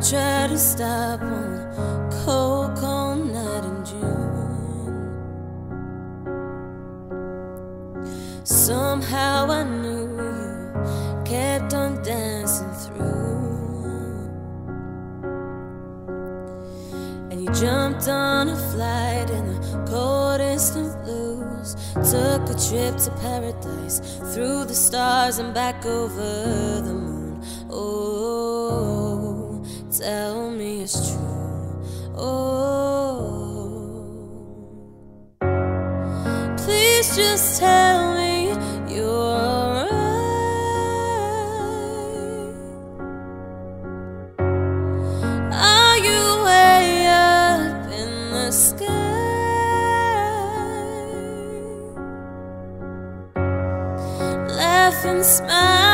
Don't try to stop one cold, cold night in June. Somehow I knew you kept on dancing through. And you jumped on a flight in the coldest of blues. Took a trip to paradise through the stars and back over the moon. It's true. Oh, please just tell me you're alright. Are you way up in the sky? Laughing, smiling,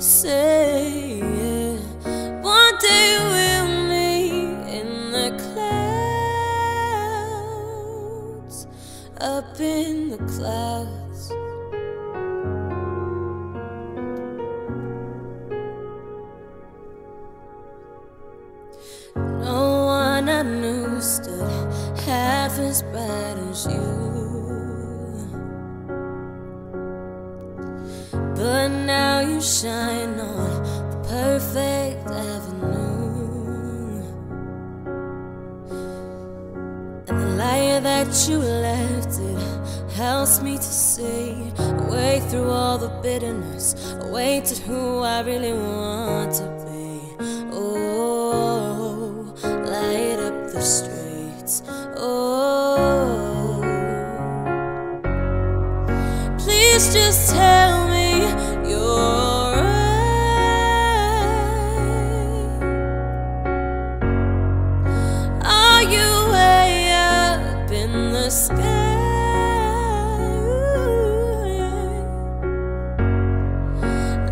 Say, yeah, one day we'll meet in the clouds, up in the clouds. No one I knew stood half as bright as you. Shine on the perfect avenue. And the light that you left it helps me to see a way through all the bitterness, a way to who I really want to be. Oh, light up the streets. Oh, please just tell the sky?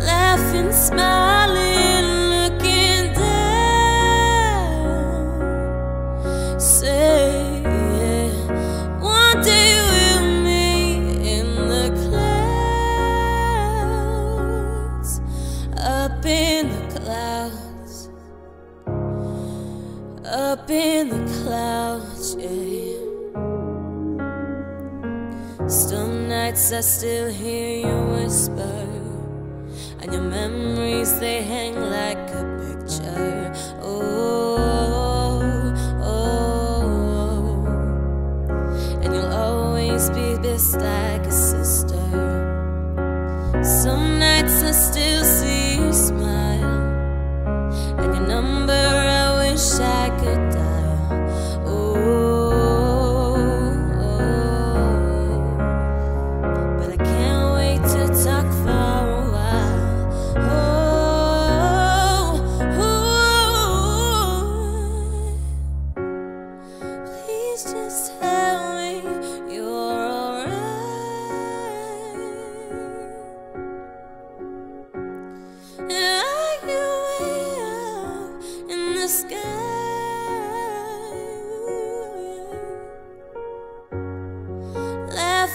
Laughing, smiling, looking down. One day we'll meet in the clouds, up in the clouds, up in the clouds, yeah. Some nights I still hear you whisper, and your memories they hang like a picture. Oh, oh, and you'll always be this like a sister. Some nights I still see you smile,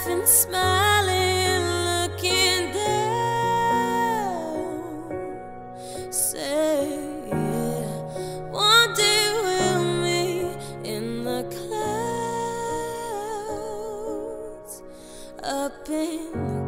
laughing, smiling, looking down. Say, yeah, one day we'll meet in the clouds, up in the